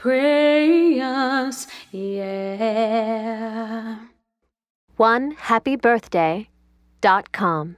prayers, yeah. One happy birthday dot com.